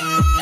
you